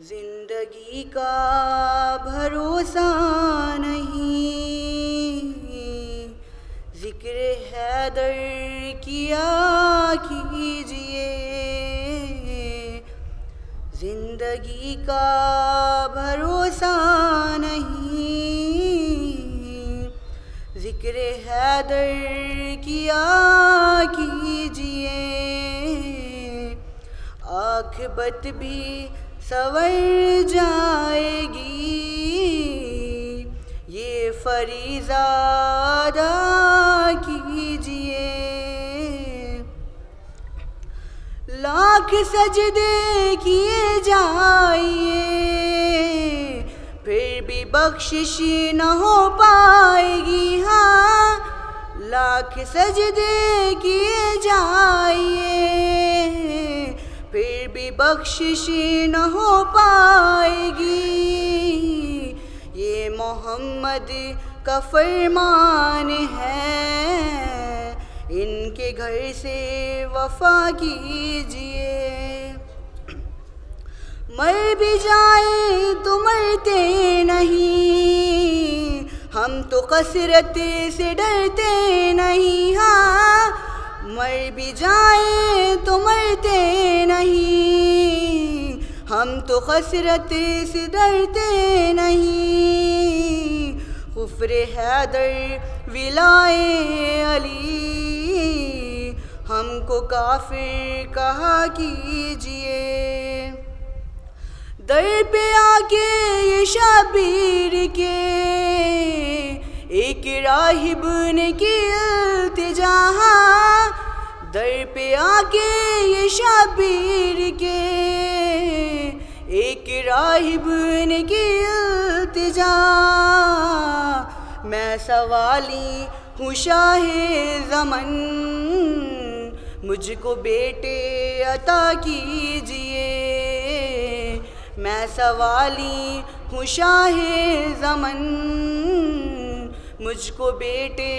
زندگی کا بھروسہ نہیں۔ ذکر حیدر کیا کیجیے۔ زندگی کا بھروسہ نہیں۔ ذکر حیدر کیا کیجیے۔ آنکھ بت بھی سور جائے گی یہ فریضہ ادا کیجیے۔ لاکھ سجدے کیے جائیے۔ پھر بھی بخشش نہ ہو پائے گی ہاں۔ لاکھ سجدے کیے جائیے۔ بخشش نہ ہو پائے گی یہ محمد کا فرمان ہے۔ ان کے گھر سے وفا کیجیے۔ مر بھی جائیں تو مرتے نہیں۔ ہم تو کثرت سے ڈرتے نہیں۔ ہاں مر بھی جائیں تو مرتے نہیں۔ ہم تو کثرت سے ڈرتے نہیں۔ خفر حیدر، ولائے علی۔ ہم کو کافر کہا کیجیے۔ در پہ آ کے یہ شبیر کے ایک راہب نے کی التجا۔ در پہ آ کے یہ شبیر کے ایک راہب نے کی التجا میں سوالی ہوں شاہ زمن مجھ کو بیٹے عطا کیجیے میں سوالی ہوں شاہ زمن مجھ کو بیٹے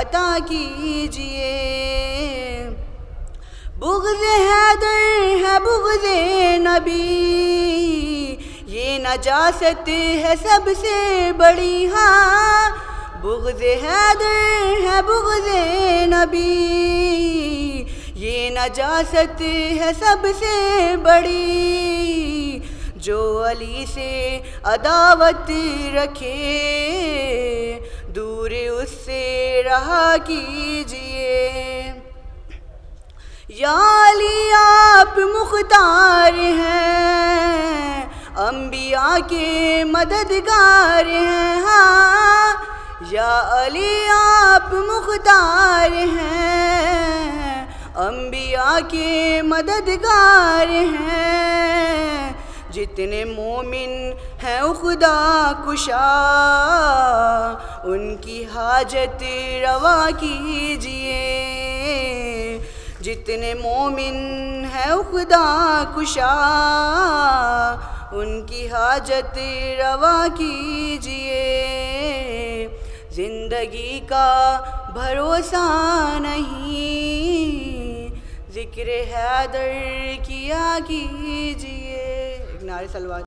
عطا کیجیے بغض حیدر ہے بغض نبی نجاست ہے سب سے بڑی ہاں بغض حیدر ہے بغض نبی۔ یہ نجاست ہے سب سے بڑی۔ جو علی سے عداوت رکھے، دور اس سے رہا کیجیے۔ یا علی، آپ مختار ہیں۔ انبیاء کے مددگار ہیں ہاں۔ یا علی، آپ مختار ہیں۔ انبیاء کے مددگار ہیں۔ جتنے مومن ہیں خدا کشا۔ ان کی حاجت روا کیجیے۔ جتنے مومن ہیں خدا کشا۔ ان کی حاجت روا کیجیے۔ زندگی کا بھروسہ نہیں۔ ذکر حیدر کیا کیجیے۔ نعرے سلوات